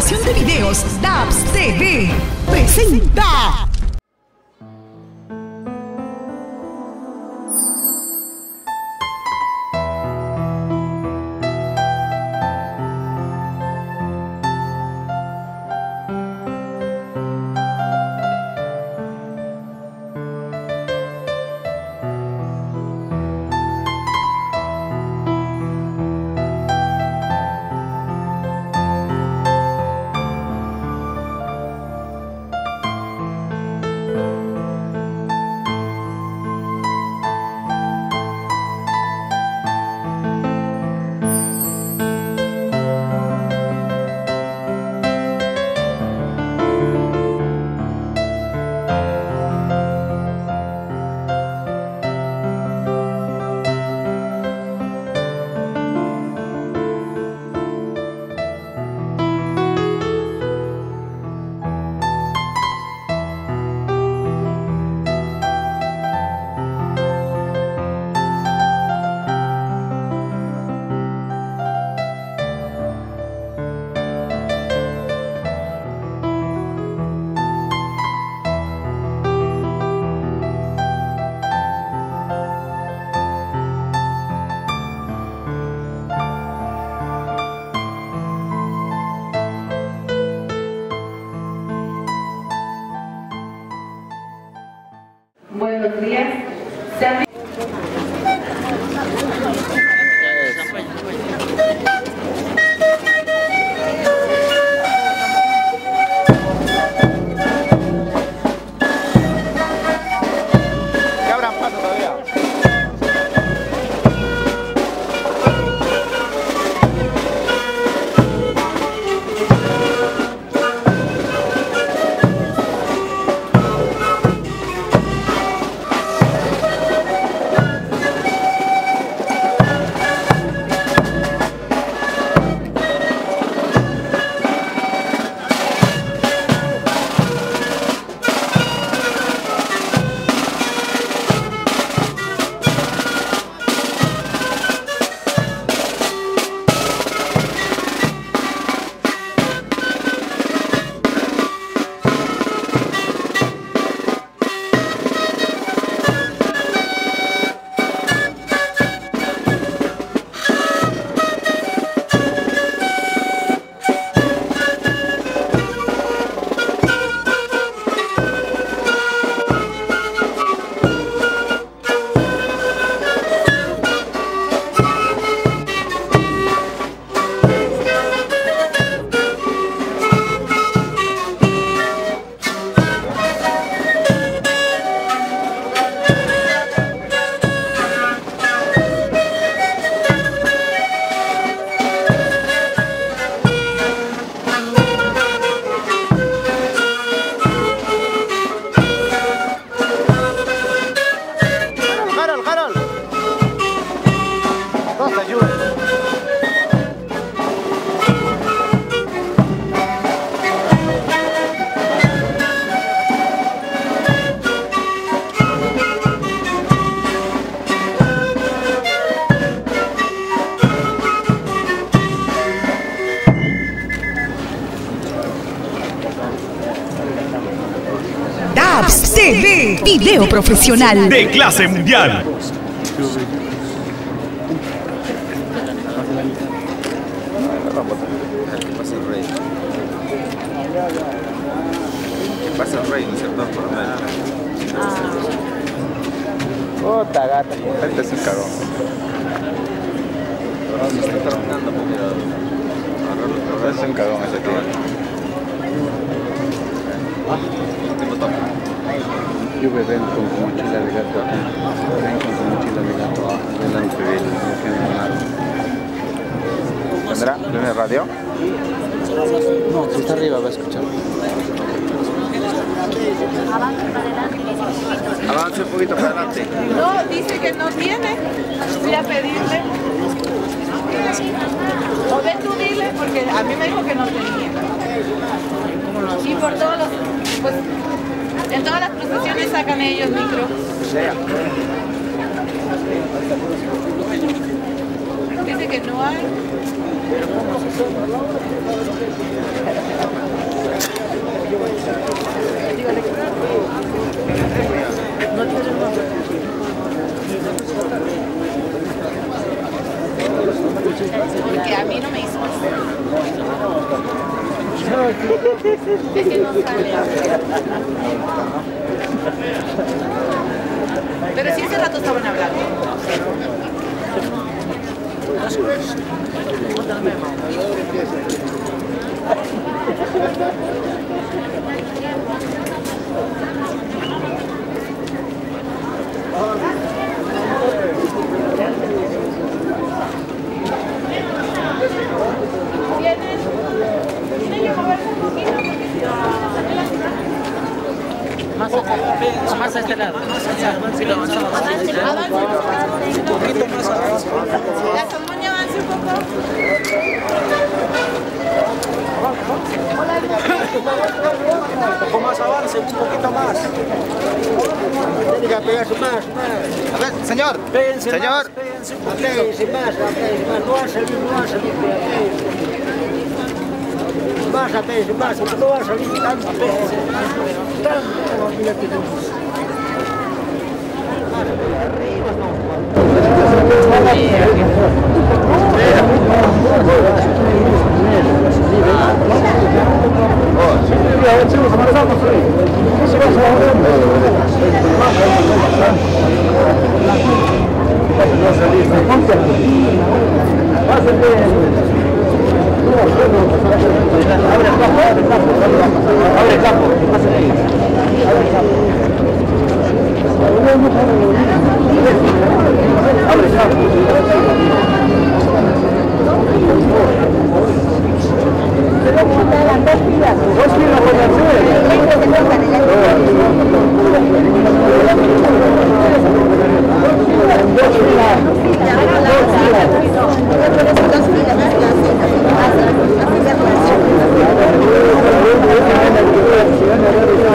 De Videos DAPS TV presenta. على الغرق video profesional. de clase mundial. ¿Qué pasa el rey? ¿Qué pasa el rey? ¿No es cierto? Puta gata. Ahorita es un cagón. Se está es un cagón ese tío. Me ven con tu mochila de gato acá. Ven con tu mochila de gato ah, delante de él. No tiene nada. ¿Tendrá? ¿Tiene radio? No, si está arriba va a escuchar. Avance un poquito para adelante. No, dice que no tiene. Voy a pedirle. O ve tú dile, porque a mí me dijo que no tenía. Y por todos los. Pues, en todas las procesiones sacan ellos micro. Dice que no hay. Porque a mí no me hizo así. Es que no sale. Señor, péguense señor. Más, péguense un poquito, péguense más, péguense más, no va a salir, no va a salir, péguense. Más, péguense más, no va a salir tanto, péguense, tanto, mira que tenemos. Arriba, no. Abre el campo. Dos kilos por Gracias.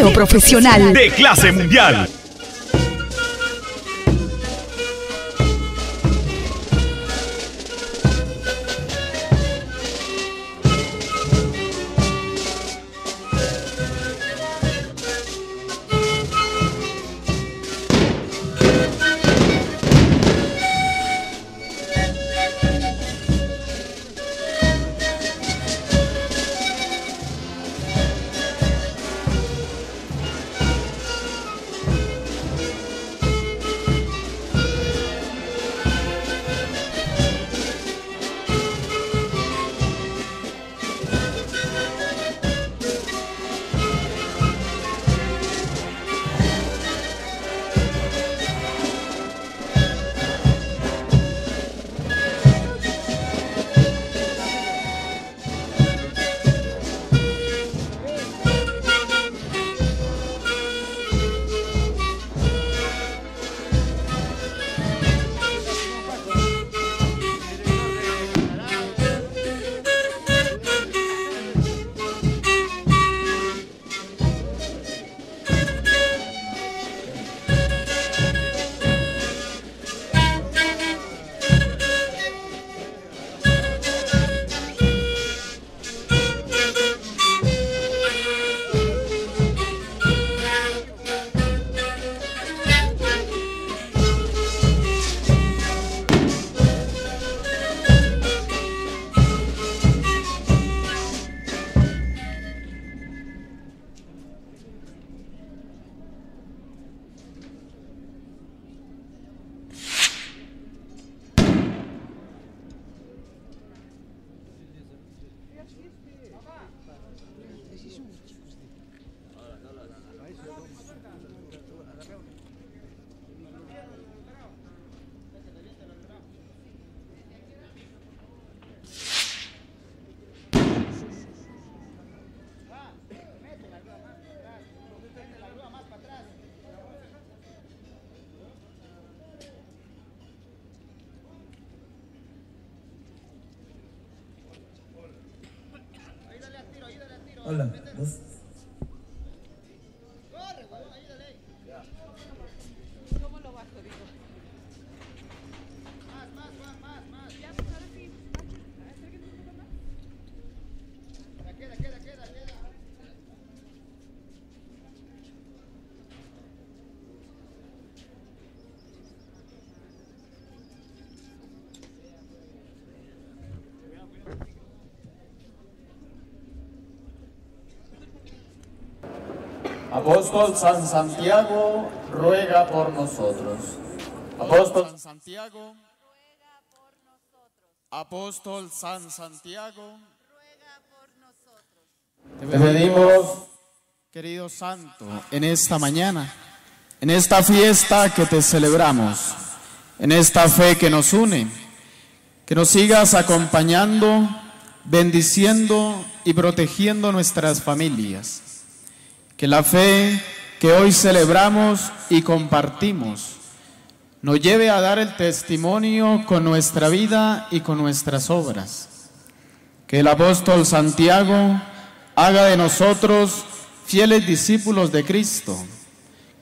Video profesional. de clase mundial. Alle. Das Apóstol San Santiago, ruega por nosotros. Apóstol San Santiago, Apóstol San Santiago, te pedimos, querido Santo, en esta mañana, en esta fiesta que te celebramos, en esta fe que nos une, que nos sigas acompañando, bendiciendo y protegiendo nuestras familias. Que la fe que hoy celebramos y compartimos nos lleve a dar el testimonio con nuestra vida y con nuestras obras. Que el apóstol Santiago haga de nosotros fieles discípulos de Cristo.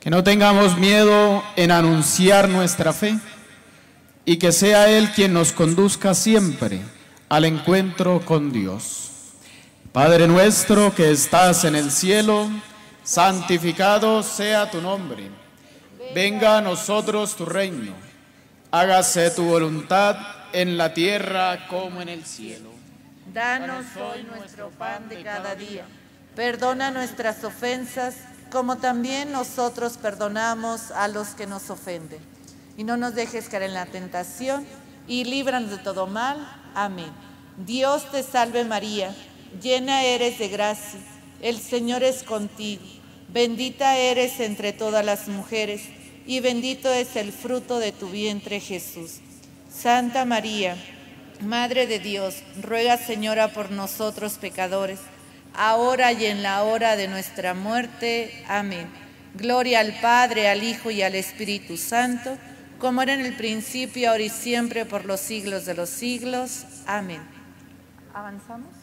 Que no tengamos miedo en anunciar nuestra fe y que sea Él quien nos conduzca siempre al encuentro con Dios. Padre nuestro que estás en el cielo, santificado sea tu nombre. Venga a nosotros tu reino. Hágase tu voluntad en la tierra como en el cielo. Danos hoy nuestro pan de cada día. Perdona nuestras ofensas, como también nosotros perdonamos a los que nos ofenden. Y no nos dejes caer en la tentación, y líbranos de todo mal. Amén. Dios te salve María, llena eres de gracia, el Señor es contigo. Bendita eres entre todas las mujeres, y bendito es el fruto de tu vientre Jesús. Santa María, Madre de Dios, ruega Señora por nosotros pecadores, ahora y en la hora de nuestra muerte. Amén. Gloria al Padre, al Hijo y al Espíritu Santo, como era en el principio, ahora y siempre, por los siglos de los siglos. Amén. ¿Avanzamos?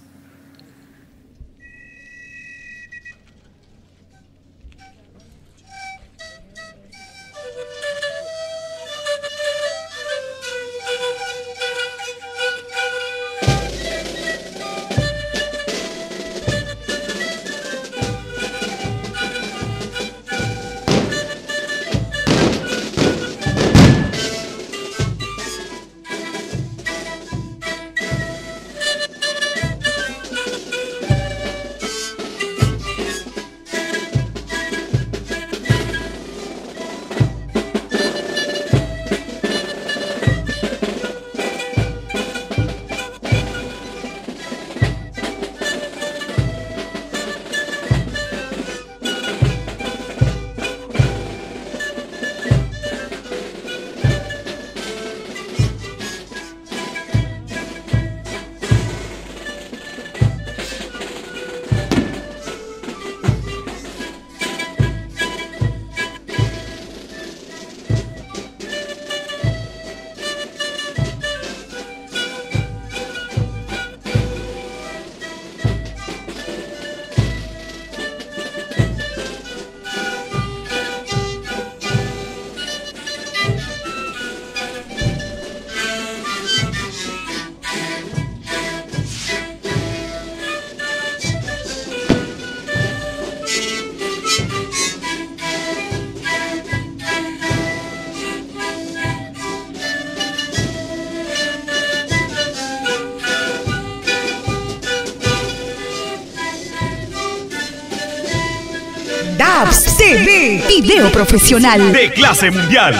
Dabs TV, video profesional. de clase mundial.